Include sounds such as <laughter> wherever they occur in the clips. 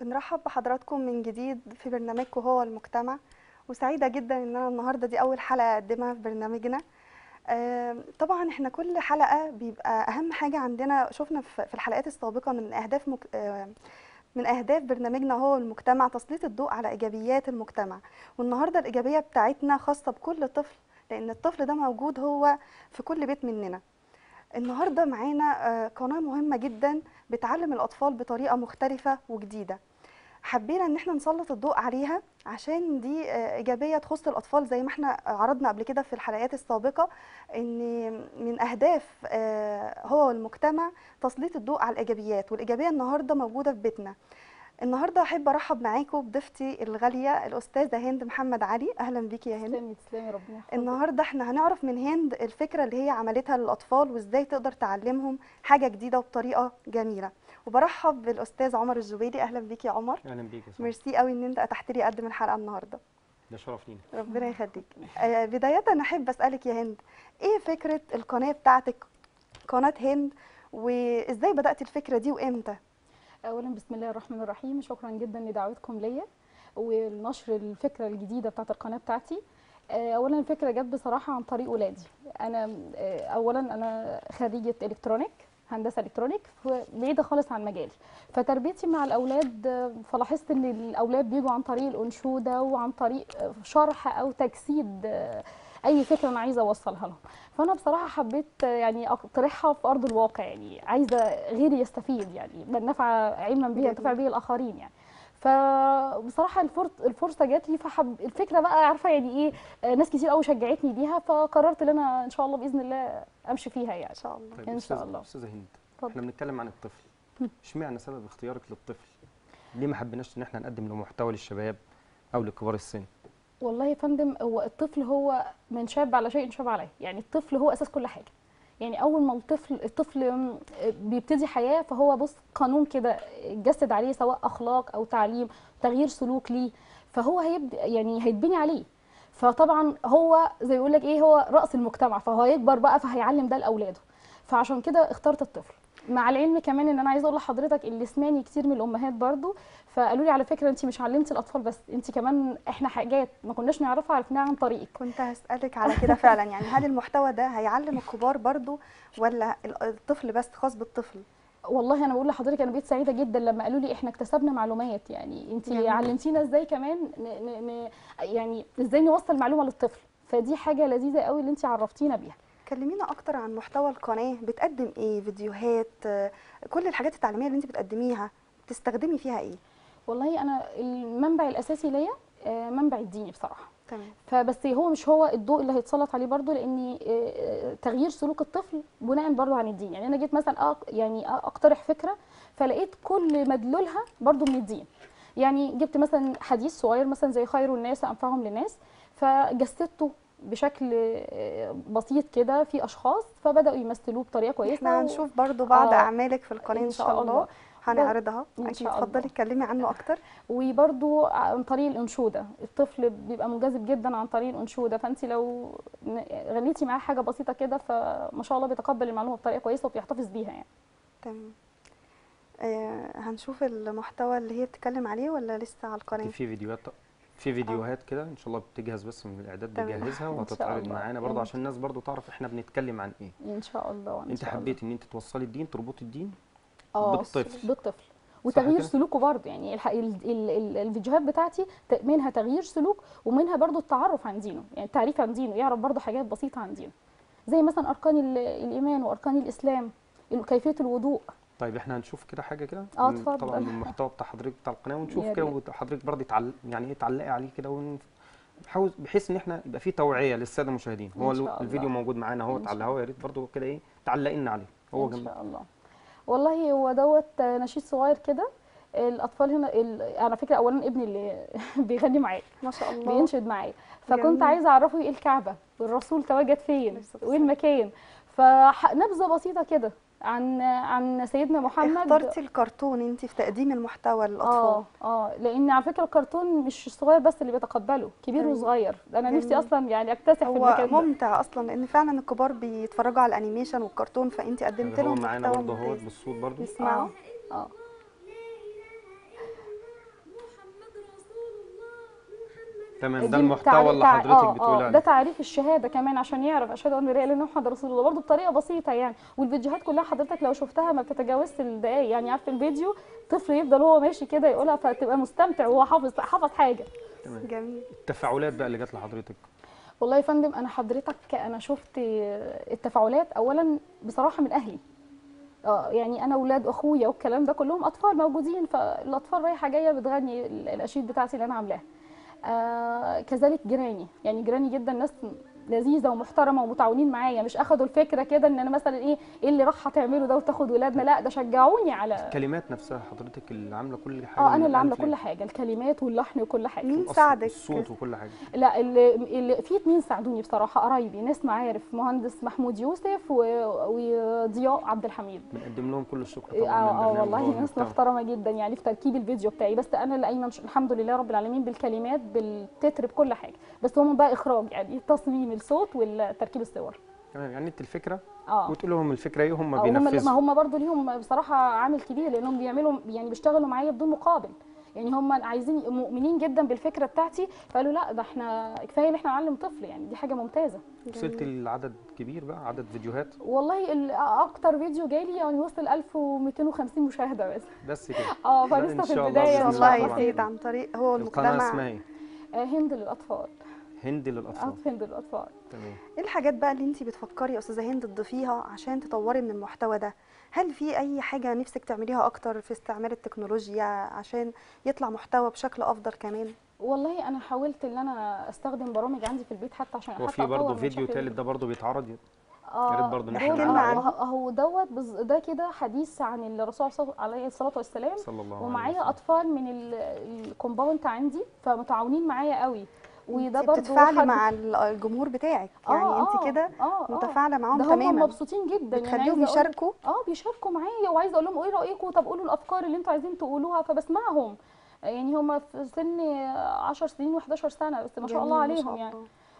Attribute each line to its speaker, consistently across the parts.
Speaker 1: بنرحب بحضراتكم من جديد في برنامجكم هو المجتمع وسعيدة جدا إن أنا النهاردة دي أول حلقة أقدمها في برنامجنا. طبعا إحنا كل حلقة بيبقى أهم حاجة عندنا شفنا في الحلقات السابقة من أهداف مك... من أهداف برنامجنا هو المجتمع تسليط الضوء على إيجابيات المجتمع. والنهاردة الإيجابية بتاعتنا خاصة بكل طفل لأن الطفل ده موجود هو في كل بيت مننا. النهارده معانا آه، قناة مهمة جدا بتعلم الأطفال بطريقة مختلفة وجديدة. حبينا إن إحنا نسلط الضوء عليها عشان دي آه، إيجابية تخص الأطفال زي ما إحنا عرضنا قبل كده في الحلقات السابقة إن من أهداف آه، هو المجتمع تسليط الضوء على الإيجابيات والإيجابية النهارده موجودة في بيتنا. النهارده احب ارحب معاكم بضيفتي الغاليه الاستاذه هند محمد علي. أهلا بيكي يا هند.
Speaker 2: تسلمي تسلمي ربنا يحفظك
Speaker 1: النهارده إحنا هنعرف من هند الفكرة اللي هي عملتها للاطفال وازاي تقدر تعلمهم حاجة جديده وبطريقه جميله. وبرحب بالاستاذ عمر الزبيدي. أهلا بيك يا عمر.
Speaker 3: أهلا بيك يا ساره
Speaker 1: ميرسي قوي إن أنت اتحت لي اقدم الحلقة النهارده.
Speaker 3: ده شرف لينا.
Speaker 1: ربنا يخليك. آه، بداية أحب أسألك يا هند إيه فكرة القناة بتاعتك قناة هند؟ وإزاي بدأت الفكرة دي وإمتى؟
Speaker 2: اولا بسم الله الرحمن الرحيم. شكرا جدا لدعوتكم ليا ونشر الفكرة الجديدة بتاعت القناة بتاعتي. آه، اولا الفكرة جت بصراحة عن طريق ولادي. أنا آه، اولا أنا خريجة إلكترونيك هندسة إلكترونيك بعيدة خالص عن مجالي. فتربيتي مع الأولاد آه، فلاحظت إن الأولاد بيجوا عن طريق الأنشودة وعن طريق شرح أو تجسيد أي فكرة أنا عايزة أوصلها لهم. فأنا بصراحة حبيت يعني أقترحها في أرض الواقع يعني عايزة غيري يستفيد يعني من نفع علما به ينتفع به الآخرين يعني. فبصراحة الفرص الفرصة جات لي فحب الفكرة بقى عارفة يعني إيه ناس كتير قوي شجعتني ليها فقررت إن أنا إن شاء الله بإذن الله أمشي فيها يعني.
Speaker 1: إن شاء الله.
Speaker 3: طيب
Speaker 2: إن شاء الله.
Speaker 3: أستاذة هند. إحنا بنتكلم عن الطفل. إشمعنى سبب اختيارك للطفل؟ ليه ما حبيناش إن إحنا نقدم له محتوى للشباب أو لكبار السن؟
Speaker 2: والله يا فندم هو الطفل هو من شاب على شيء شاب عليه يعني الطفل هو أساس كل حاجة. يعني أول ما الطفل الطفل بيبتدي حياة فهو بص قانون كده اتجسد عليه سواء أخلاق أو تعليم تغيير سلوك ليه. فهو هيبدا يعني هيتبني عليه. فطبعا هو زي يقول لك إيه هو رأس المجتمع. فهو هيكبر بقى فهيعلم ده لأولاده. فعشان كده اخترت الطفل. مع العلم كمان إن أنا عايزة أقول لحضرتك اللي سمعني كتير من الأمهات برضو فقالوا لي على فكرة انت مش علمتي الأطفال بس انت كمان إحنا حاجات ما كناش نعرفها عرفناها عن طريقك.
Speaker 1: كنت هسألك على كده فعلا يعني هل المحتوى ده هيعلم الكبار برضو ولا ال- الطفل بس خاص بالطفل؟
Speaker 2: والله أنا بقول لحضرتك أنا بقيت سعيدة جدا لما قالوا لي إحنا اكتسبنا معلومات يعني انت
Speaker 1: جميل.
Speaker 2: علمتينا إزاي كمان ن ن ن يعني إزاي نوصل معلومة للطفل. فدي حاجة لذيذة قوي اللي انت عرفتينا بيها.
Speaker 1: كلمينا أكتر عن محتوى القناة بتقدم إيه؟ فيديوهات آه، كل الحاجات التعليمية اللي انت بتقدميها بتستخدمي فيها إيه؟
Speaker 2: والله أنا المنبع الأساسي ليا آه، منبع الديني بصراحة.
Speaker 1: تمام.
Speaker 2: فبس هو مش هو الضوء اللي هيتسلط عليه برضو لأن آه، تغيير سلوك الطفل بناء برضو عن الدين. يعني أنا جيت مثلا يعني أقترح فكرة فلقيت كل مدلولها برضو من الدين. يعني جبت مثلا حديث صغير مثلا زي خير الناس أنفعهم للناس فجسدته بشكل آه، بسيط كده في أشخاص فبدأوا يمثلوه بطريقة
Speaker 1: كويسة
Speaker 2: إحنا
Speaker 1: هنشوف برضو بعض
Speaker 2: آه،
Speaker 1: أعمالك في القناه إن
Speaker 2: إن
Speaker 1: شاء
Speaker 2: شاء
Speaker 1: الله.
Speaker 2: الله.
Speaker 1: هنعرضها. أكيد
Speaker 2: شاء الله.
Speaker 1: اتفضلي اتكلمي عنه أكتر.
Speaker 2: وبرضو عن طريق الأنشودة. الطفل بيبقى منجذب جدا عن طريق الأنشودة فانت لو غنيتي معاه حاجة بسيطة كده فما شاء الله بيتقبل المعلومة بطريقة كويسة وبيحتفظ بيها يعني.
Speaker 1: تمام. آه هنشوف المحتوى اللي هي بتتكلم عليه ولا لسه على القناه
Speaker 3: في فيديوهات في فيديوهات كده إن شاء الله بتجهز بس من
Speaker 2: الإعداد شاء
Speaker 3: وهتتعرض. معانا. برضه عشان الناس برضه تعرف إحنا بنتكلم عن إيه.
Speaker 2: إن شاء الله إن أنت.
Speaker 3: حبيت إن أنت توصلي الدين تربطي الدين
Speaker 2: آه
Speaker 3: بالطفل.
Speaker 2: بالطفل. وتغيير؟ سلوكه برضه. يعني الح... ال... ال... ال... الفيديوهات بتاعتي منها تغيير سلوك ومنها برضه التعرف عن دينه. يعني التعريف عن دينه يعرف برضه حاجات بسيطة عن دينه. زي مثلا أركان ال... الإيمان وأركان الإسلام ال- كيفية الوضوء.
Speaker 3: طيب إحنا هنشوف كده حاجة كده من-
Speaker 2: اتفضل.
Speaker 3: طبعا من المحتوى بتاع حضرتك بتاع القناة ونشوف كده. وحضرتك برضه تعل... يعني إيه تعلقي عليه كده ونحاول بحيث إن إحنا يبقى في توعية للسادة المشاهدين. هو. الفيديو موجود معانا
Speaker 2: أهو
Speaker 3: على الهواء يا ريت برضه كده إيه تعلقي لنا عليه. هو إن
Speaker 2: شاء الله. والله هو دوت نشيد صغير كده الأطفال هنا ال... على فكرة اولا ابني اللي <laughs> بيغني معايا.
Speaker 1: ما شاء الله.
Speaker 2: بينشد معايا.
Speaker 1: جميل.
Speaker 2: فكنت عايزة أعرفه إيه الكعبة. والرسول تواجد فين؟
Speaker 1: عليه الصلاة
Speaker 2: وإيه المكان؟ فنبذه بسيطة كده. عن عن سيدنا محمد.
Speaker 1: اخترتي الكرتون انت في تقديم المحتوى للأطفال.
Speaker 2: آه آه لأن على فكرة الكرتون مش الصغير بس اللي بيتقبله كبير. وصغير. أنا نفسي
Speaker 1: جميل.
Speaker 2: أصلا يعني أكتسح في المكان ده.
Speaker 1: ممتع أصلا لأن فعلا الكبار بيتفرجوا على الأنيميشن والكرتون فأنت قدمت
Speaker 3: هو
Speaker 1: لهم
Speaker 3: معانا
Speaker 1: محتوى
Speaker 3: برضه اهوت بالصوت برضه؟
Speaker 1: نسمعه
Speaker 2: آه.
Speaker 3: تمام ده المحتوى اللي حضرتك
Speaker 2: آه،
Speaker 3: بتقول
Speaker 2: آه، ده
Speaker 3: عليه.
Speaker 2: تعريف الشهادة كمان عشان يعرف أشهد أن لا إله إلا محمد رسول الله برضه بطريقة بسيطة يعني. والفيديوهات كلها حضرتك لو شفتها ما بتتجاوزش الدقايق يعني عارف الفيديو؟ طفل يفضل هو ماشي كده يقولها فتبقى مستمتع وهو حافظ حافظ حاجة.
Speaker 3: تمام.
Speaker 1: جميل.
Speaker 3: التفاعلات بقى اللي جت لحضرتك.
Speaker 2: والله يا فندم أنا حضرتك أنا شفت التفاعلات اولا بصراحة من أهلي. آه يعني أنا أولاد أخويا والكلام ده كلهم أطفال موجودين فالأطفال رايحة جاية بتغني ال- الاناشيد بتاعتي اللي أنا عاملاها. آه كذلك جيراني. يعني جيراني جدا ناس لذيذة ومحترمة ومتعاونين معايا. مش أخدوا الفكرة كده إن أنا مثلا إيه إيه اللي راح تعمله ده وتاخد ولادنا؟ لا ده شجعوني على
Speaker 3: الكلمات نفسها حضرتك اللي عاملة كل
Speaker 2: حاجة
Speaker 3: آه
Speaker 2: أنا اللي
Speaker 3: عاملة
Speaker 2: كل. حاجة الكلمات واللحن وكل حاجة.
Speaker 1: مين ساعدك؟
Speaker 3: الصوت وكل حاجة.
Speaker 2: لا اللي, اللي في اتنين ساعدوني بصراحة قرايبي ناس معارف مهندس محمود يوسف و- وضياء عبد الحميد.
Speaker 3: بنقدم لهم كل الشكر طبعا
Speaker 2: آه
Speaker 3: البرنامج
Speaker 2: والله ناس. محترمة جدا يعني في تركيب الفيديو بتاعي. بس أنا اللي قايمة مش- الحمد لله رب العالمين بالكلمات بالتتر بكل حاجة. بس هم بقى إخراج يعني تصميم الصوت والتركيب الصور.
Speaker 3: تمام يعني انت الفكرة
Speaker 2: آه.
Speaker 3: وتقول لهم الفكرة إيه هم
Speaker 2: آه، هم ما
Speaker 3: بينفذوا
Speaker 2: هم برضو ليهم بصراحة عامل كبير لأنهم بيعملوا يعني بيشتغلوا معايا بدون مقابل. يعني هم عايزين مؤمنين جدا بالفكرة بتاعتي فقالوا لا ده إحنا كفاية إن إحنا نعلم طفل يعني دي حاجة ممتازة.
Speaker 3: وصلت لعدد كبير بقى عدد فيديوهات؟
Speaker 2: والله ال- أكتر فيديو جالي يعني وصل 1250 مشاهدة بس.
Speaker 3: بس كده. <laughs> آه
Speaker 2: فلسه في البدايه
Speaker 3: بإذن
Speaker 1: ان
Speaker 2: إن
Speaker 1: شاء
Speaker 3: الله
Speaker 1: الله
Speaker 3: طبعاً.
Speaker 1: يفيد عن طريق هو
Speaker 3: القناة
Speaker 1: المجتمع.
Speaker 3: اسمها إيه؟
Speaker 2: آه، هند للأطفال.
Speaker 3: هند
Speaker 2: آه
Speaker 3: للاطفال
Speaker 2: هند للأطفال.
Speaker 3: تمام.
Speaker 1: إيه الحاجات بقى اللي انت بتفكري يا أستاذة هند تضيفيها عشان تطوري من المحتوى ده؟ هل في أي حاجة نفسك تعمليها أكتر في استعمال التكنولوجيا عشان يطلع محتوى بشكل أفضل كمان؟
Speaker 2: والله أنا حاولت إن أنا أستخدم برامج عندي في البيت حتى عشان
Speaker 3: هو
Speaker 2: حتى
Speaker 3: في برضه فيديو تالت ده برضه بيتعرض يا
Speaker 2: آه
Speaker 3: ريت برضه
Speaker 1: نحكي
Speaker 2: آه،
Speaker 1: عنه.
Speaker 2: دوت ده كده حديث عن الرسول صلى الله عليه الصلاة والسلام.
Speaker 3: صلى الله عليه
Speaker 2: ومعايا
Speaker 3: وسلم.
Speaker 2: أطفال من ال- الكومباوند عندي فمتعاونين معايا قوي. وده برضه
Speaker 1: بتتفاعلي مع ال- الجمهور بتاعك.
Speaker 2: آه،
Speaker 1: يعني
Speaker 2: آه،
Speaker 1: انت كده
Speaker 2: آه، آه.
Speaker 1: متفاعلة معاهم
Speaker 2: ده هم
Speaker 1: تماما.
Speaker 2: مبسوطين جدا. يعني
Speaker 1: بتخليهم
Speaker 2: لك-
Speaker 1: يشاركوا؟
Speaker 2: آه بيشاركوا معايا وعايزة أقول لهم إيه رايكم طب قولوا الأفكار اللي أنتوا عايزين تقولوها. فبسمعهم. يعني هم في سن 10 سنين و11 سنة بس ما شاء الله عليهم يعني.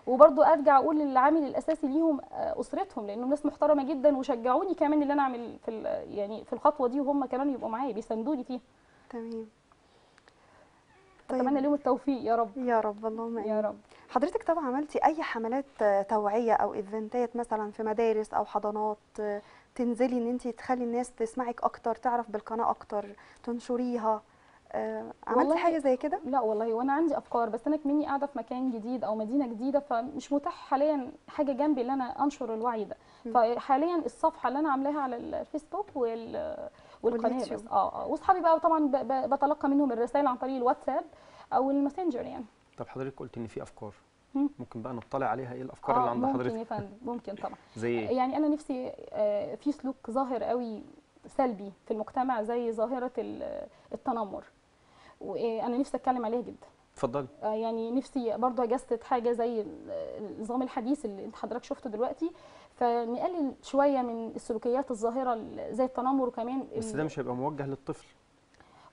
Speaker 2: وبرضو أرجع أقول العامل الأساسي ليهم آه، أسرتهم لأنهم ناس محترمة جدا وشجعوني كمان إن أنا أعمل في يعني في الخطوة دي وهم كمان يبقوا معايا بيساندوني فيها.
Speaker 1: تمام.
Speaker 2: أتمنى لهم التوفيق يا رب.
Speaker 1: يا رب اللهم
Speaker 2: يا
Speaker 1: امين
Speaker 2: رب.
Speaker 1: حضرتك طبعا عملتي أي حملات توعية أو إيفنتات مثلا في مدارس أو حضانات تنزلي إن انت تخلي الناس تسمعك أكتر تعرف بالقناة أكتر تنشريها؟ آه، عملتي حاجة زي كده؟
Speaker 2: لا والله وأنا عندي أفكار بس أنا كمني قاعدة في مكان جديد أو مدينة جديدة فمش متاح حاليا حاجة جنبي إن أنا أنشر الوعي ده. فحاليا الصفحة اللي أنا عاملاها على الفيسبوك وال
Speaker 1: والقناة.
Speaker 2: بس. آه آه. وأصحابي بقى طبعا ب- ب- بتلقى منهم الرسائل عن طريق الواتساب أو الماسنجر يعني.
Speaker 3: طب حضرتك قلت إن في أفكار.
Speaker 2: مم.
Speaker 3: ممكن بقى نطلع عليها إيه الأفكار اللي عند
Speaker 2: ممكن
Speaker 3: حضرتك
Speaker 2: يا فندم ممكن طبعا. <laughs>
Speaker 3: زي إيه؟
Speaker 2: يعني أنا نفسي آه، في سلوك ظاهر قوي سلبي في المجتمع زي ظاهرة ال- التنمر. وأنا نفسي أتكلم عليها جدا.
Speaker 3: اتفضلي.
Speaker 2: آه، يعني نفسي برضو أجسد حاجة زي ال- النظام الحديث اللي انت حضرتك شفته دلوقتي. فنقلل شوية من السلوكيات الظاهرة ال- زي التنمر وكمان
Speaker 3: بس ده مش هيبقى موجه للطفل.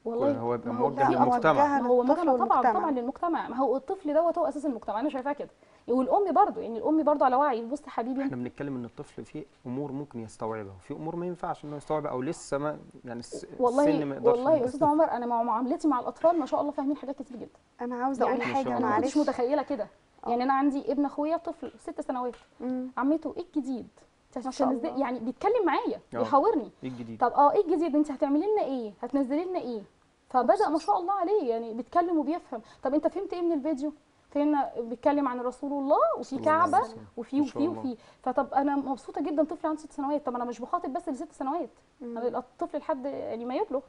Speaker 2: والله
Speaker 3: هو يبقى موجه للمجتمع.
Speaker 2: هو موجه طبعا. طبعا للمجتمع. ما هو الطفل دوت هو أساس المجتمع. أنا شايفاه كده. والأم برضو يعني الأم برضو على وعي. بص حبيبي
Speaker 3: إحنا بنتكلم إن الطفل فيه أمور ممكن يستوعبها وفي أمور ما ينفعش إنه يستوعبها أو لسه ما يعني الس- السن ما
Speaker 2: والله
Speaker 3: يقدرش
Speaker 2: والله يا أستاذ عمر أنا مع معاملتي مع الأطفال ما شاء الله فاهمين حاجات كتير جدا.
Speaker 1: أنا عاوزة أقول
Speaker 2: يعني
Speaker 3: ما
Speaker 2: حاجة. أنا
Speaker 1: معلش.
Speaker 2: متخيلة كده. يعني أنا عندي ابن أخويا طفل ست سنوات. عمته إيه الجديد؟
Speaker 1: الله.
Speaker 2: يعني بيتكلم معايا
Speaker 3: آه.
Speaker 2: بيحاورني.
Speaker 3: إيه الجديد؟
Speaker 2: طب آه إيه الجديد؟ أنت هتعملي لنا إيه؟ هتنزلي لنا إيه؟ فبدأ ما شاء الله عليه يعني بيتكلم وبيفهم. طب أنت فهمت إيه من الفيديو؟ فهمنا بيتكلم عن رسول الله وفي
Speaker 3: كعبة.
Speaker 2: وفي وفي. وفي. فطب أنا مبسوطة جدا طفل عنده ست سنوات. طب أنا مش بخاطب بس لست سنوات. الطفل لحد يعني ما يبلغ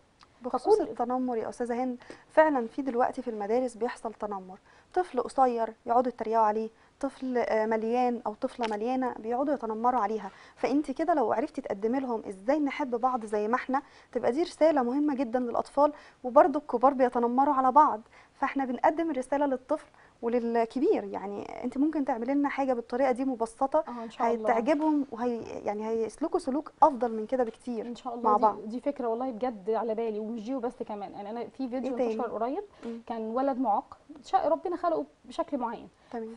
Speaker 1: بخصوص التنمر يا أستاذة هند فعلا في دلوقتي في المدارس بيحصل تنمر. طفل قصير يقعدوا يتريقوا عليه. طفل آه، مليان أو طفلة مليانة بيقعدوا يتنمروا عليها. فأنت كده لو عرفتي تقدمي لهم إزاي نحب بعض زي ما إحنا تبقى دي رسالة مهمة جدا للأطفال وبرضه الكبار بيتنمروا على بعض. فإحنا بنقدم الرسالة للطفل وللكبير يعني انت ممكن تعملي لنا حاجة بالطريقة دي مبسطة
Speaker 2: آه إن شاء الله
Speaker 1: هتعجبهم وهي يعني هيسلكوا سلوك أفضل من كده بكتير
Speaker 2: إن شاء
Speaker 1: مع
Speaker 2: الله
Speaker 1: بعض.
Speaker 2: دي, دي فكرة والله بجد على بالي ومش دي وبس كمان يعني أنا في فيديو
Speaker 1: تاني؟
Speaker 2: انتشر قريب. كان ولد معاق ربنا خلقه بشكل معين
Speaker 1: تمام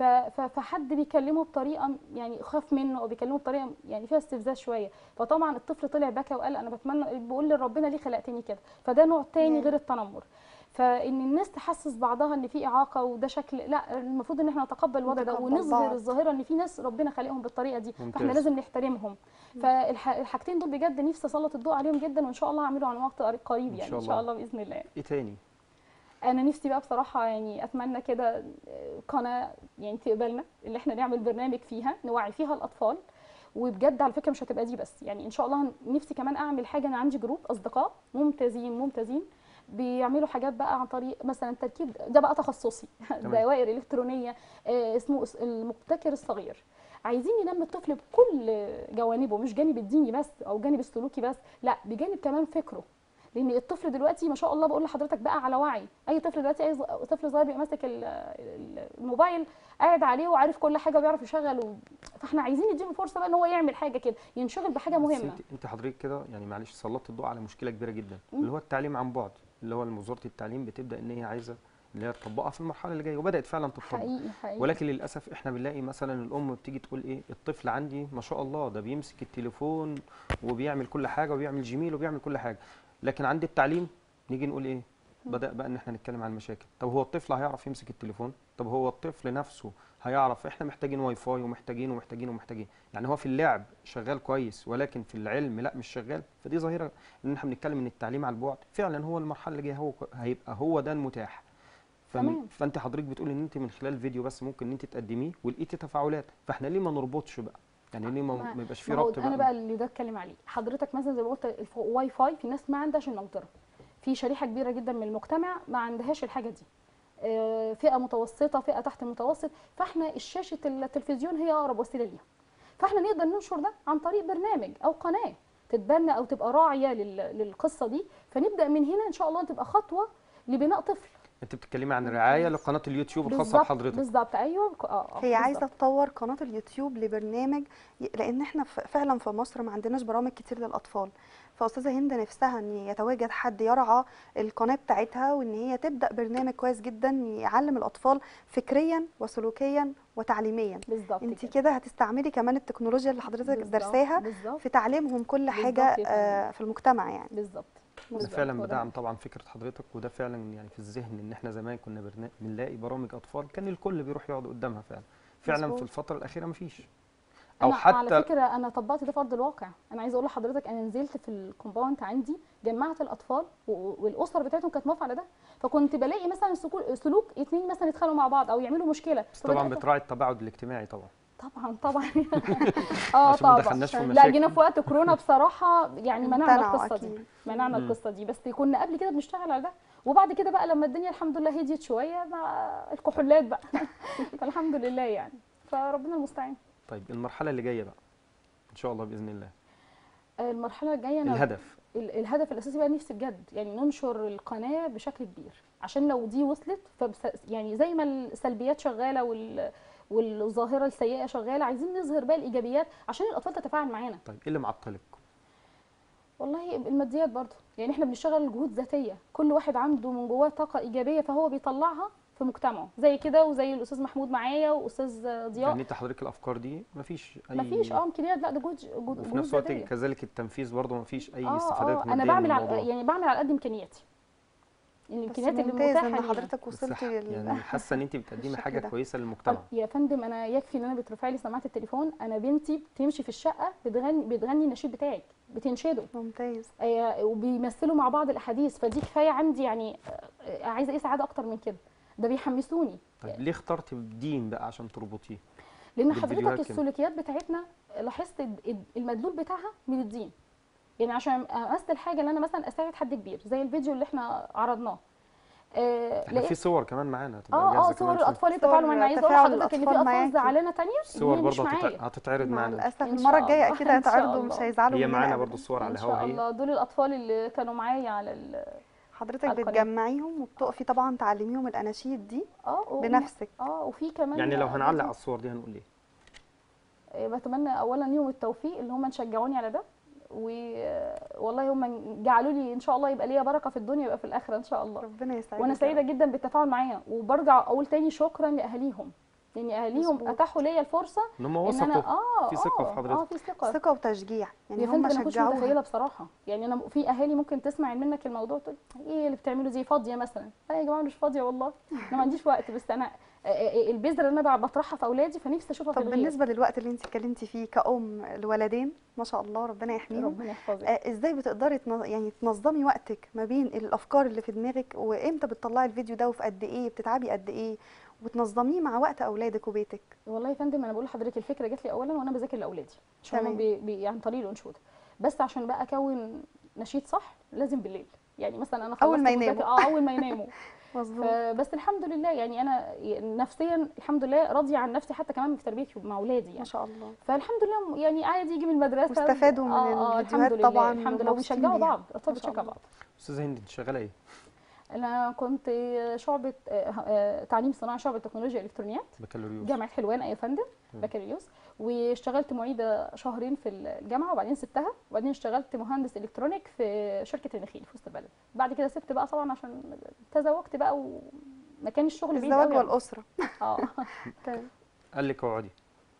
Speaker 2: فحد بيكلمه بطريقة يعني خاف منه أو بيكلمه بطريقة يعني فيها استفزاز شوية فطبعا الطفل طلع بكى وقال أنا بتمنى بيقول لربنا ليه خلقتني كده فده نوع تاني
Speaker 1: ياه.
Speaker 2: غير التنمر فإن الناس تحسس بعضها إن في إعاقة وده شكل لا المفروض إن إحنا نتقبل الوضع ده ونظهر
Speaker 1: بعض.
Speaker 2: الظاهرة إن في ناس ربنا خالقهم بالطريقة دي
Speaker 3: ممتاز.
Speaker 2: فاحنا لازم نحترمهم فالحاجتين دول بجد نفسي أسلط الضوء عليهم جدا وإن شاء الله هعمله عن وقت قريب يعني إن شاء
Speaker 3: الله.
Speaker 2: الله بإذن الله
Speaker 3: إيه تاني
Speaker 2: أنا نفسي بقى بصراحة يعني أتمنى كده قناة يعني تقبلنا اللي إحنا نعمل برنامج فيها نوعي فيها الأطفال وبجد على فكرة مش هتبقى دي بس يعني إن شاء الله نفسي كمان أعمل حاجة أنا عندي جروب أصدقاء ممتازين ممتازين بيعملوا حاجات بقى عن طريق مثلا تركيب ده بقى تخصصي. <laughs> دوائر إلكترونية آه، اسمه اس- المبتكر الصغير. عايزين ننمي الطفل بكل جوانبه مش جانب الديني بس أو جانب السلوكي بس لا بجانب كمان فكره. لأن الطفل دلوقتي ما شاء الله بقول لحضرتك بقى على وعي. أي طفل دلوقتي اي طفل صغير بيبقى ماسك ال- ال- الموبايل قاعد عليه وعارف كل حاجة وبيعرف يشغل و... فإحنا عايزين نديله فرصة بقى إن هو يعمل حاجة كده ينشغل بحاجة
Speaker 3: مهمة. أنت حضرتك كده يعني معلش سلطت الضوء على مشكلة كبيرة جدا. اللي هو التعليم عن بعد. اللي هو وزارة التعليم بتبدأ إن هي عايزة اللي هي تطبقها في المرحلة اللي جاية وبدأت فعلا تطبق.
Speaker 2: حقيقي حقيقي.
Speaker 3: ولكن للأسف إحنا بنلاقي مثلا الأم بتيجي تقول إيه الطفل عندي ما شاء الله ده بيمسك التليفون وبيعمل كل حاجة وبيعمل Gmail وبيعمل كل حاجة. لكن عند التعليم نيجي نقول إيه؟ بدأ بقى إن إحنا نتكلم عن المشاكل. طب هو الطفل هيعرف يمسك التليفون؟ طب هو الطفل نفسه هيعرف إحنا محتاجين واي فاي ومحتاجين ومحتاجين ومحتاجين. يعني هو في اللعب شغال كويس ولكن في العلم لا مش شغال. فدي ظاهرة إن إحنا بنتكلم إن التعليم على البعد. فعلا هو المرحلة اللي جاية هو هيبقى هو ده المتاح.
Speaker 2: تمام.
Speaker 3: فأنت حضرتك بتقول إن أنت من خلال فيديو بس ممكن إن أنت تقدميه ولقيتي تفاعلات. فإحنا ليه ما نربطش بقى؟ يعني ليه ما,
Speaker 2: ما-
Speaker 3: يبقاش في ربط
Speaker 2: أنا
Speaker 3: بقى
Speaker 2: بقى اللي ده اتكلم عليه. حضرتك مثلا زي ما قلت الف- واي فاي في ناس ما عندهاش المقدره في شريحة كبيرة جدا من المجتمع ما عندهاش الحاجة دي. فئة متوسطة فئة تحت المتوسط. فاحنا الشاشة التلفزيون هي أقرب وسيلة ليها. فاحنا نقدر ننشر ده عن طريق برنامج أو قناة تتبنى أو تبقى راعية لل- للقصة دي. فنبدأ من هنا إن شاء الله تبقى خطوة لبناء طفل.
Speaker 3: أنت بتتكلمي عن رعايه لقناة اليوتيوب
Speaker 2: الخاصة
Speaker 3: بحضرتك.
Speaker 2: بالظبط. أيوه. آه آه،
Speaker 1: هي. عايزة تطور قناة اليوتيوب لبرنامج لأن إحنا فعلا في مصر ما عندناش برامج كتير للأطفال. فاستاذة هند نفسها إن يتواجد حد يرعى القناة بتاعتها وإن هي تبدأ برنامج كويس جدا يعلم الأطفال فكريا وسلوكيا وتعليميا
Speaker 2: بالظبط
Speaker 1: أنت
Speaker 2: كده.
Speaker 1: هتستعملي كمان التكنولوجيا اللي حضرتك درساها
Speaker 2: بالظبط
Speaker 1: في تعليمهم كل
Speaker 2: حاجة.
Speaker 1: آه، في المجتمع يعني
Speaker 2: بالظبط
Speaker 3: ده فعلا. بدعم طبعا فكرة حضرتك وده فعلا يعني في الذهن إن إحنا زمان كنا بنلاقي برامج أطفال كان الكل بيروح يقعد قدامها فعلا فعلا في. الفترة الأخيرة مفيش أو
Speaker 2: أنا
Speaker 3: حتى
Speaker 2: على فكرة أنا طبقت ده في أرض الواقع. أنا عايزة أقول لحضرتك أنا نزلت في الكومباوند عندي جمعت الأطفال والأسر بتاعتهم كانت موافقة على ده. فكنت بلاقي مثلا سلوك اتنين مثلا يتخانقوا مع بعض أو يعملوا مشكلة.
Speaker 3: بس طبعا بتراعي التباعد الاجتماعي طبعا.
Speaker 2: طبعا طبعا. <laughs> آه
Speaker 3: عشان ما
Speaker 2: طبعا. لا. جينا في وقت كورونا بصراحة يعني <laughs> منعنا القصة دي. منعنا. القصة دي. بس كنا قبل كده بنشتغل على ده. وبعد كده بقى لما الدنيا الحمد لله هديت شوية مع الكحولات بقى. <laughs> فالحمد لله يعني. فربنا المستعان.
Speaker 3: طيب المرحلة اللي جاية بقى إن شاء الله بإذن الله.
Speaker 2: المرحلة الجاية أنا
Speaker 3: الهدف.
Speaker 2: ال- الهدف الأساسي بقى نفسي بجد يعني ننشر القناة بشكل كبير عشان لو دي وصلت فبس يعني زي ما السلبيات شغالة وال والظاهرة السيئة شغالة عايزين نظهر بقى الإيجابيات عشان الأطفال تتفاعل معانا.
Speaker 3: طيب إيه اللي معطلك
Speaker 2: والله الماديات برضه يعني إحنا بنشتغل جهود ذاتية كل واحد عنده من جواه طاقة إيجابية فهو بيطلعها في مجتمعه. زي كده وزي الأستاذ محمود معايا وأستاذ ضياء.
Speaker 3: يعني أنت حضرتك الأفكار دي مفيش أي
Speaker 2: مفيش آه امكانيات لا ده جهود جهود
Speaker 3: وفي نفس الوقت. كذلك التنفيذ برضه مفيش أي
Speaker 2: آه
Speaker 3: استفادات
Speaker 2: آه
Speaker 3: ماديه
Speaker 2: أنا
Speaker 3: من
Speaker 2: بعمل على يعني بعمل على قد
Speaker 1: إمكانياتي.
Speaker 2: الإمكانيات اللي متاحة
Speaker 1: ان. حضرتك وصلتي لل...
Speaker 3: يعني حاسة إن أنت بتقدمي <laughs> حاجة
Speaker 1: ده.
Speaker 2: كويسة
Speaker 3: للمجتمع.
Speaker 2: يا فندم أنا يكفي إن أنا بترفع لي سماعة التليفون. أنا بنتي بتمشي في الشقة بتغني بتغني النشيد بتاعك بتنشده.
Speaker 1: ممتاز.
Speaker 2: آه، وبيمثلوا مع بعض الأحاديث. فدي كفاية عندي يعني آه، عايزة إيه سعادة أكتر من كده. ده بيحمسوني
Speaker 3: طيب ليه اخترتي الدين بقى عشان تربطيه لأن
Speaker 2: حضرتك. السلوكيات بتاعتنا لاحظت الد- المدلول بتاعها من الدين يعني عشان أمثل حاجة اللي أنا مثلا أساعد حد كبير زي الفيديو اللي إحنا عرضناه آه،
Speaker 3: إحنا في صور كمان معانا
Speaker 2: آه
Speaker 3: آه
Speaker 2: صور. الأطفال يتفاعلوا معانا عايزه
Speaker 1: أقول
Speaker 2: لحضرتك إن في
Speaker 1: الأطفال أطفال.
Speaker 2: زعلانه
Speaker 3: الصور
Speaker 2: هي مش
Speaker 3: برضه هتتعرض
Speaker 1: مع
Speaker 3: معانا
Speaker 1: الأسف
Speaker 2: إن
Speaker 1: المره الجايه.
Speaker 2: أكيد
Speaker 1: هيتعرضوا. مش هيزعلوا
Speaker 3: هي معانا. برضه الصور على
Speaker 2: إن
Speaker 3: الهوا
Speaker 2: شاء الله دول الأطفال اللي كانوا معايا على ال
Speaker 1: حضرتك. بتجمعيهم وبتقفي طبعا تعلميهم الأناشيد دي
Speaker 2: آه و-
Speaker 1: بنفسك
Speaker 2: آه وفي كمان
Speaker 3: يعني لو هنعلق على. الصور دي هنقول إيه
Speaker 2: آه، بتمنى اولا ليهم التوفيق اللي هم شجعوني على ده والله هم جعلوا لي إن شاء الله يبقى ليا بركة في الدنيا ويبقى في الآخرة إن شاء الله
Speaker 1: ربنا يسعدك
Speaker 2: وأنا
Speaker 1: سعيدة.
Speaker 2: جدا بالتفاعل معايا وبرجع أقول تاني شكرا لأهاليهم لأن
Speaker 1: أهاليهم.
Speaker 2: أتاحوا ليا الفرصة
Speaker 3: إن هم وثقوا.
Speaker 2: آه
Speaker 3: في ثقة في
Speaker 2: آه،
Speaker 3: حضرتك.
Speaker 2: آه في ثقة.
Speaker 1: ثقة وتشجيع. يعني هم
Speaker 2: فندم
Speaker 1: أنا
Speaker 2: متخيلة بصراحة. يعني أنا في أهالي ممكن تسمع منك الموضوع تقول إيه اللي بتعمله دي فاضية مثلا؟ لا يا جماعة مش فاضية والله. أنا ما عنديش وقت بس أنا آه، آه، البذرة اللي أنا بطرحها في أولادي فنفسي أشوفها في
Speaker 1: طب
Speaker 2: الغير
Speaker 1: بالنسبة للوقت اللي أنت اتكلمتي فيه كأم لولدين ما شاء الله ربنا يحميهم.
Speaker 2: ربنا يحفظك.
Speaker 1: آه، إزاي بتقدري تن- يعني تنظمي وقتك ما بين الأفكار اللي في دماغك وإمتى بتطلعي الفيديو ده وفي قد إيه بتتعبي قد إيه وتنظميه مع وقت أولادك وبيتك.
Speaker 2: والله يا فندم أنا بقول لحضرتك الفكرة جات لي اولا وأنا بذاكر لأولادي عشان عن طريق الانشوده بس عشان بقى أكون نشيد صح لازم بالليل. يعني مثلا أنا
Speaker 1: أول
Speaker 2: خلصت
Speaker 1: ما يناموا.
Speaker 2: آه أول ما يناموا. <laughs>
Speaker 1: مظبوط.
Speaker 2: فبس الحمد لله يعني أنا نفسيا الحمد لله راضية عن نفسي حتى كمان في تربيتي مع أولادي
Speaker 1: ما
Speaker 2: يعني
Speaker 1: شاء الله.
Speaker 2: فالحمد لله يعني عادي يجي من المدرسة.
Speaker 1: واستفادوا من
Speaker 2: آه آه
Speaker 1: الفيديوهات
Speaker 2: الحمد لله.
Speaker 1: طبعاً
Speaker 2: الحمد لله. وبيشجعوا. بعض الاطفال
Speaker 1: ما شاء
Speaker 2: بتشجع. بعض.
Speaker 3: أستاذة هند أنت شغالة إيه؟
Speaker 2: أنا كنت شعبة تعليم صناعي شعبة تكنولوجيا إلكترونيات.
Speaker 3: بكالوريوس.
Speaker 2: جامعة حلوان اي فندم.
Speaker 3: مم.
Speaker 2: بكالوريوس. واشتغلت معيدة شهرين في الجامعة وبعدين سبتها. وبعدين اشتغلت مهندس إلكترونيك في شركة النخيل في وسط البلد. بعد كده سبت بقى طبعا عشان تزوجت بقى ومكان الشغل بعيد
Speaker 1: الزواج
Speaker 2: قوي
Speaker 1: والأسرة.
Speaker 2: آه.
Speaker 1: تمام. <laughs>
Speaker 3: قال لك اقعدي.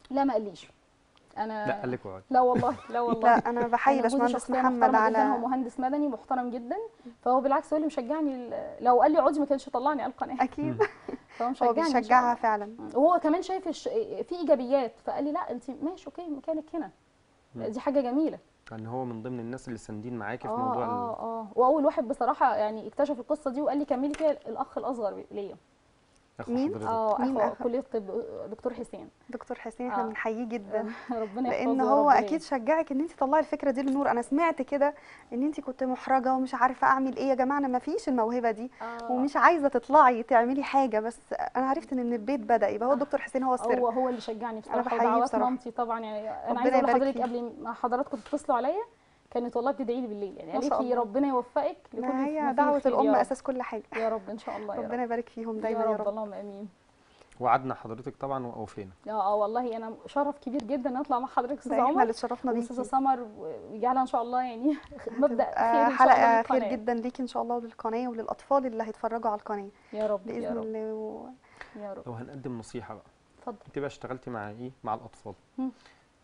Speaker 2: لا ما قاليش. أنا
Speaker 3: لا قال لك اقعدي
Speaker 2: لا والله لا والله.
Speaker 1: لا
Speaker 2: أنا بحيي
Speaker 1: باشمهندس محمد
Speaker 2: جدا هو
Speaker 1: على
Speaker 2: مهندس مدني محترم جدا. فهو بالعكس هو اللي مشجعني ال- لو قال لي اقعدي ما كانش طلعني على القناه
Speaker 1: أكيد. <laughs>
Speaker 2: فهو
Speaker 1: هو
Speaker 2: مشجعني شاء
Speaker 1: بيشجعها. فعلا.
Speaker 2: وهو كمان شايف الش... في إيجابيات فقال لي لا أنت ماشي okay مكانك هنا. دي حاجة جميلة.
Speaker 3: ان هو من ضمن الناس اللي ساندين معاكي في
Speaker 2: آه
Speaker 3: موضوع ال-
Speaker 2: آه آه. وأول واحد بصراحة يعني اكتشف القصة دي وقال لي كملي فيها الأخ الأصغر ليا.
Speaker 1: مين؟
Speaker 2: آه
Speaker 1: أخو؟
Speaker 2: كلية الطب دكتور حسين
Speaker 1: دكتور حسين إحنا
Speaker 2: آه.
Speaker 1: بنحييه جدا
Speaker 2: ربنا يحفظه لأن
Speaker 1: هو
Speaker 2: رب أكيد.
Speaker 1: شجعك إن أنت تطلعي الفكرة دي للنور أنا سمعت كده إن أنت كنت محرجة ومش عارفة أعمل إيه يا جماعة أنا ما فيش الموهبة دي
Speaker 2: آه.
Speaker 1: ومش عايزة تطلعي تعملي حاجة بس أنا عرفت إن من البيت بدأ يبقى هو الدكتور حسين هو السر
Speaker 2: هو هو اللي شجعني بصراحة
Speaker 1: بحييه
Speaker 2: ودعوات
Speaker 1: بصراحة.
Speaker 2: مامتي طبعا يعني أنا
Speaker 1: ربنا
Speaker 2: عايزه
Speaker 1: أقول
Speaker 2: لحضرتك. قبل ما حضراتكم تتصلوا عليا كانت والله بتدعي لي بالليل. يعني
Speaker 1: ما
Speaker 2: قالت
Speaker 1: شاء
Speaker 2: لي
Speaker 1: الله.
Speaker 2: ربنا يوفقك لكل
Speaker 1: هي
Speaker 2: دعوة يا الأم.
Speaker 1: أساس كل حاجة.
Speaker 2: يا رب إن شاء الله يا
Speaker 1: ربنا
Speaker 2: رب.
Speaker 1: يبارك فيهم
Speaker 2: يا
Speaker 1: دايما يا
Speaker 2: رب.
Speaker 1: رب.
Speaker 2: اللهم آمين.
Speaker 3: وعدنا حضرتك طبعا وأوفينا.
Speaker 2: آه آه والله أنا شرف كبير جدا إن أطلع مع حضرتك أستاذ
Speaker 1: ده إحنا
Speaker 2: عمر.
Speaker 1: اللي اتشرفنا بيكي
Speaker 2: سمر ويجعلها إن شاء الله يعني. <laughs>
Speaker 1: مبدأ
Speaker 2: خير إن شاء الله
Speaker 1: حلقه خير. جدا ليكي إن شاء الله وللقناة وللأطفال اللي هيتفرجوا على القناة.
Speaker 2: يا رب يا
Speaker 1: بإذن
Speaker 2: رب.
Speaker 1: الله و...
Speaker 2: يا رب.
Speaker 3: لو هنقدم نصيحة بقى.
Speaker 2: اتفضل.
Speaker 3: انت بقى اشتغلتي مع إيه؟ مع
Speaker 2: الأطفال.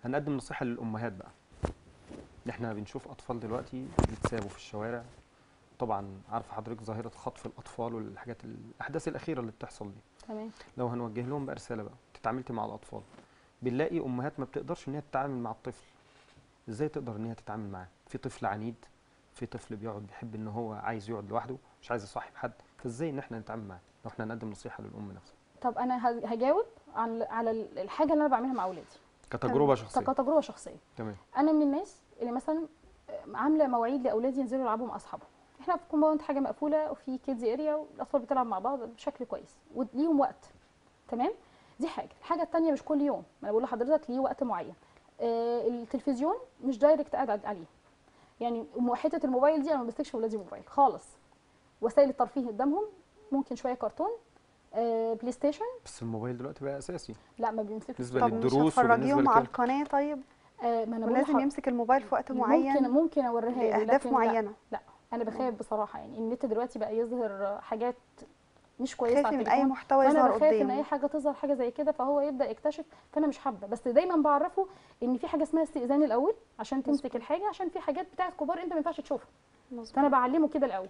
Speaker 3: هنقدم نصيحة للأمهات بقى. إحنا بنشوف أطفال دلوقتي بيتسابوا في الشوارع. طبعا عارفه حضرتك ظاهرة خطف الأطفال والحاجات الأحداث الأخيرة اللي بتحصل دي.
Speaker 2: تمام.
Speaker 3: لو هنوجه لهم بقى رسالة بقى تتعاملتي مع الأطفال. بنلاقي أمهات ما بتقدرش إن هي تتعامل مع الطفل. إزاي تقدر إن هي تتعامل معاه؟ في طفل عنيد في طفل بيقعد بيحب إن هو عايز يقعد لوحده مش عايز يصاحب حد. فإزاي إن إحنا نتعامل معاه؟ لو إحنا نقدم نصيحة للأم نفسها.
Speaker 2: طب أنا هجاوب على على الحاجة اللي أنا بعملها مع أولادي.
Speaker 3: كتجربة شخصية.
Speaker 2: كتجربة شخصية.
Speaker 3: تمام.
Speaker 2: أنا من الناس اللي مثلا عاملة مواعيد لأولادي ينزلوا يلعبوا مع أصحابهم. إحنا في compound حاجة مقفولة وفي kids area والأطفال بتلعب مع بعض بشكل كويس وليهم وقت. تمام؟ دي حاجة. الحاجة الثانية مش كل يوم. ما أنا بقول لحضرتك ليه وقت معين. آه التلفزيون مش direct قاعد عليه. يعني حتة الموبايل دي أنا ما بمسكش ولادي موبايل. خالص. وسائل الترفيه قدامهم. ممكن شوية كرتون. آه PlayStation
Speaker 3: بس الموبايل دلوقتي بقى أساسي.
Speaker 2: لا ما بيمسكش.
Speaker 3: بالنسبة
Speaker 1: طب مش
Speaker 3: للدروس وبالنسبة
Speaker 1: هتفرجيهم على القناة طيب؟
Speaker 2: آه ما أنا
Speaker 1: ولازم يمسك الموبايل في وقت معين
Speaker 2: ممكن ممكن أوريها له
Speaker 1: لأهداف
Speaker 2: لكن لا.
Speaker 1: معينة.
Speaker 2: لا أنا بخاف بصراحة يعني النت دلوقتي بقى يظهر حاجات مش
Speaker 1: كويسة
Speaker 2: على
Speaker 1: من
Speaker 2: أي
Speaker 1: محتوى يظهر
Speaker 2: بخاف إن
Speaker 1: أي
Speaker 2: حاجة تظهر حاجة زي كده فهو يبدأ يكتشف فأنا مش حابة. بس دايما بعرفه إن في حاجة اسمها استئذان الأول عشان تمسك الحاجة عشان في حاجات بتاعت كبار أنت ما ينفعش تشوفها.
Speaker 1: مظبوط.
Speaker 2: فأنا بعلمه كده الأول.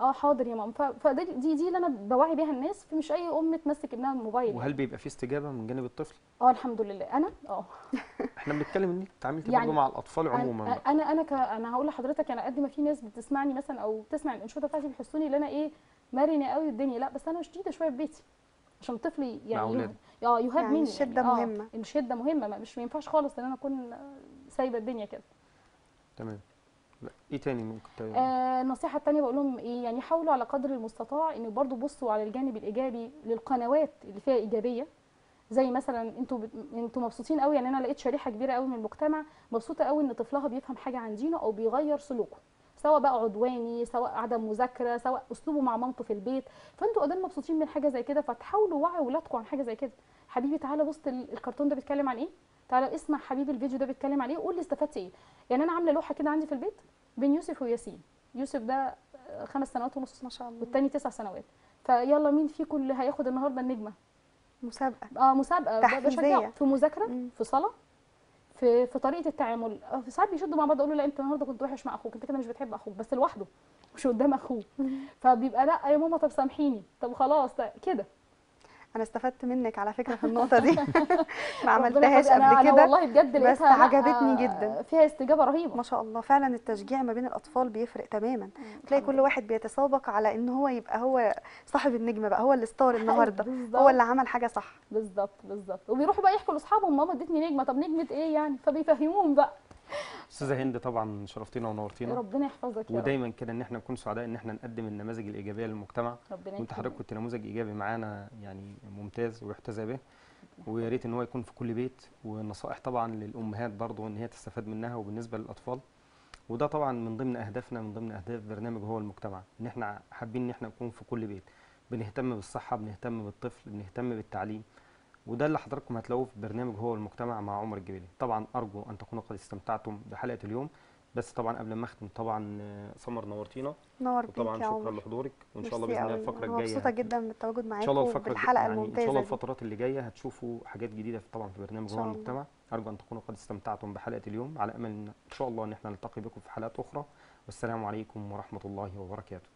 Speaker 2: آه حاضر يا ماما. فدي دي, دي اللي أنا بوعي بيها الناس. في مش أي أم تمسك ابنها الموبايل.
Speaker 3: وهل بيبقى في استجابة من جانب الطفل؟
Speaker 2: آه الحمد لله. أنا؟ آه. <laughs>
Speaker 3: إحنا بنتكلم إن أنت اتعاملتي
Speaker 2: يعني
Speaker 3: مع الأطفال عموما
Speaker 2: أنا
Speaker 3: بقى.
Speaker 2: أنا أنا, ك... أنا هقول لحضرتك أنا قد ما في ناس بتسمعني مثلا أو بتسمع الإنشودة بتاعتي بيحسوني إن أنا إيه مرنة قوي الدنيا. لأ بس أنا شديدة شوية في بيتي عشان الطفل يعني. آه يهاب
Speaker 1: يعني
Speaker 2: مني.
Speaker 1: الشدة
Speaker 2: آه،
Speaker 1: مهمة.
Speaker 2: الشده مهمة. ما- مش ما ينفعش خالص إن أنا أكون سايبة الدنيا كده.
Speaker 3: تمام. إيه تاني ممكن ت...
Speaker 2: آه النصيحه الثانية بقول لهم إيه يعني حاولوا على قدر المستطاع إن برضو بصوا على الجانب الإيجابي للقنوات اللي فيها إيجابية. زي مثلا أنتوا بت... أنتوا مبسوطين قوي يعني أنا لقيت شريحة كبيرة قوي من المجتمع مبسوطة قوي إن طفلها بيفهم حاجة عن دينه أو بيغير سلوكه. سواء بقى عدواني سواء عدم مذاكرة سواء أسلوبه مع مامته في البيت. فأنتوا قدام مبسوطين من حاجة زي كده فتحاولوا وعي ولادكم عن حاجة زي كده. حبيبي تعالى بص ال- الكرتون ده بيتكلم عن إيه؟ تعالى اسمع حبيبي الفيديو ده بيتكلم عن إيه؟ وقول لي استفدت إيه. يعني أنا عاملة لوحة كده عندي في البيت. بين يوسف وياسين. يوسف ده آه، خمس سنوات ونص
Speaker 1: ما شاء الله.
Speaker 2: والتاني تسع سنوات. فيلا مين فيكم اللي هياخد النهارده النجمة؟ مسابقة. آه مسابقة.
Speaker 1: تحفيزية.
Speaker 2: في مذاكرة
Speaker 1: مم.
Speaker 2: في صلاة في في طريقة التعامل. آه، في ساعات بيشدوا مع بعض يقولوا لا انت النهارده كنت وحش مع أخوك انت كده مش بتحب أخوك بس لوحده مش قدام أخوه. فبيبقى لا يا ماما طب سامحيني. طب خلاص ده كده.
Speaker 1: أنا استفدت منك على فكرة في النقطة دي. <laughs> ما عملتهاش قبل كده
Speaker 2: والله بجد
Speaker 1: بس عجبتني جدا.
Speaker 2: فيها استجابة رهيبة.
Speaker 1: ما شاء الله فعلا التشجيع ما بين الأطفال بيفرق تماما. تلاقي كل واحد بيتسابق على إن هو يبقى هو صاحب النجمة بقى هو اللي ستار النهارده.
Speaker 2: بالظبط.
Speaker 1: هو اللي عمل حاجة صح.
Speaker 2: بالظبط بالظبط. وبيروحوا بقى يحكوا لأصحابهم ماما ادتني نجمة طب نجمة إيه يعني؟ فبيفهموهم بقى.
Speaker 3: أستاذة هند طبعا شرفتينا ونورتينا.
Speaker 2: ربنا يحفظك
Speaker 3: ودايما كده إن إحنا نكون سعداء إن إحنا نقدم النماذج الإيجابية للمجتمع.
Speaker 2: ربنا وأنت.
Speaker 3: حضرتك كنت نموذج إيجابي معانا يعني ممتاز ويحتذى به. ويا ريت إن هو يكون في كل بيت. والنصائح طبعا للأمهات برضو إن هي تستفاد منها وبالنسبة للأطفال. وده طبعا من ضمن أهدافنا من ضمن أهداف برنامج هو المجتمع. إن إحنا حابين إن إحنا نكون في كل بيت. بنهتم بالصحة بنهتم بالطفل بنهتم بالتعليم. وده اللي حضراتكم هتلاقوه في برنامج هو المجتمع مع عمر الجبيلي طبعا أرجو أن تكونوا قد استمتعتم بحلقة اليوم. بس طبعا قبل ما أختم طبعا آه، سمر نورتينا.
Speaker 1: نور يا
Speaker 3: شكرا لحضورك. وإن شاء الله بإذن الله.
Speaker 1: الفقرة
Speaker 3: الجاية
Speaker 1: مبسوطة جدا بالتواجد
Speaker 3: إن شاء الله
Speaker 1: معاكم الفقرة
Speaker 3: يعني إن
Speaker 1: الممتازه
Speaker 3: شاء الله. الفترات اللي جاية هتشوفوا حاجات جديدة في- طبعا في برنامج هو. المجتمع أرجو أن تكونوا قد استمتعتم بحلقة اليوم على أمل ان إن شاء الله إن إحنا نلتقي بكم في حلقات أخرى. والسلام عليكم ورحمة الله وبركاته.